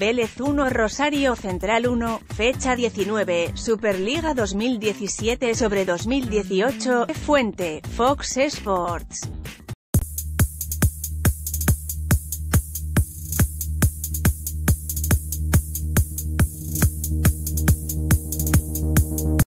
Vélez 1 Rosario Central 1, fecha 19, Superliga 2017 sobre 2018, Fuente, Fox Sports.